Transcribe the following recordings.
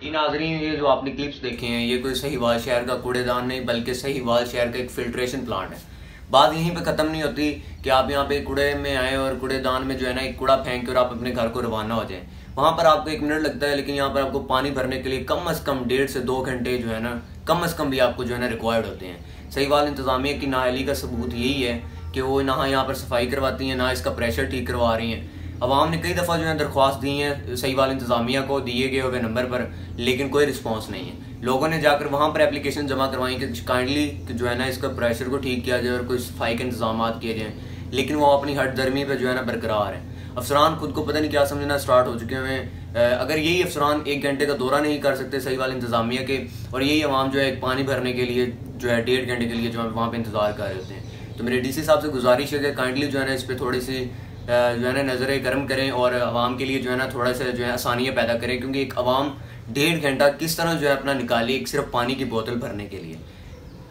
जी नाजरीन, ये जो आपने क्लिप्स देखे हैं, ये कोई सही वाल शहर का कूड़ेदान नहीं, बल्कि सही वाल शहर का एक फिल्ट्रेशन प्लांट है। बात यहीं पे ख़त्म नहीं होती कि आप यहाँ पे कूड़े में आए और कूड़ेदान में जो है ना एक कूड़ा फेंक कर आप अपने घर को रवाना हो जाए। वहाँ पर आपको एक मिनट लगता है, लेकिन यहाँ पर आपको पानी भरने के लिए कम अज़ कम डेढ़ से दो घंटे जो है ना, कम अज़ कम भी आपको जो है ना रिक्वायर्ड होते हैं। सही वाल इंतज़ामिया की नाहली का सबूत यही है कि वो ना यहाँ पर सफ़ाई करवाती हैं, ना इसका प्रेशर ठीक करवा रही हैं। अवाम ने कई दफ़ा जो है दरख्वास्त दी है, सही वाल इंतज़ामिया को, दिए गए हुए नंबर पर, लेकिन कोई रिस्पॉन्स नहीं है। लोगों ने जाकर वहाँ पर एप्लीकेशन जमा करवाई कि काइंडली जो है ना इसका प्रेशर को ठीक किया जाए और कोई सफ़ाई के इंतज़ाम किए जाएँ। लेकिन वो अपनी हट दरमी पर जो है ना बरकरार है। अफसरान खुद को पता नहीं क्या समझना स्टार्ट हो चुके हैं। अगर यही अफसरान एक घंटे का दौरा नहीं कर सकते सही वाले इंतजामिया के, और यही अवाम जो है पानी भरने के लिए जो है डेढ़ घंटे के लिए जो है वहाँ पर इंतज़ार कर रहे होते हैं। तो मेरे डी साहब से गुजारिश है कि काइंडली जो है ना इस पर थोड़ी सी जो है ना, नज़र गर्म करें और आवाम के लिए जो है ना, थोड़ा सा जो है आसानियाँ पैदा करें, क्योंकि एक आवाम डेढ़ घंटा किस तरह जो है अपना निकाले एक सिर्फ़ पानी की बोतल भरने के लिए।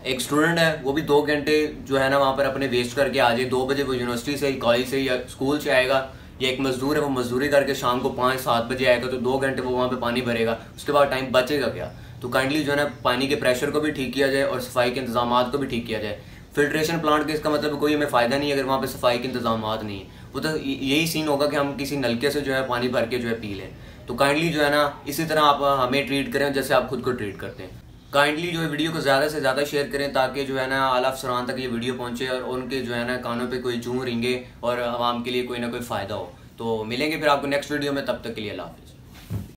एक स्टूडेंट है, वो भी दो घंटे जो है ना, वहाँ पर अपने वेस्ट करके आ जाए दो बजे वो यूनिवर्सिटी से, कॉलेज से या स्कूल से आएगा, या एक मजदूर है, वो मजदूरी करके शाम को पाँच, सात बजे आएगा तो दो घंटे वो वहाँ पे पानी भरेगा, उसके बाद टाइम बचेगा क्या? तो काइंडली जो है ना, पानी के प्रेशर को भी ठीक किया जाए और सफ़ाई के इंतज़ाम को भी ठीक किया जाए। फिल्ट्रेशन प्लांट के इसका मतलब कोई हमें फ़ायदा नहीं अगर वहाँ पे सफ़ाई के इंतज़ाम नहीं है। वो तो यही सीन होगा कि हम किसी नलके से जो है पानी भर के जो है पी लें। तो काइंडली जो है ना, इसी तरह आप हमें ट्रीट करें जैसे आप खुद को ट्रीट करते हैं। काइंडली जो है वीडियो को ज़्यादा से ज़्यादा शेयर करें ताकि जो है ना आला अफसरान तक ये वीडियो पहुँचे और उनके जो है ना कानों पे कोई जूँ रिंगे और आवाम के लिए कोई ना कोई फ़ायदा हो। तो मिलेंगे फिर आपको नेक्स्ट वीडियो में, तब तक के लिए अल्लाह हाफिज़।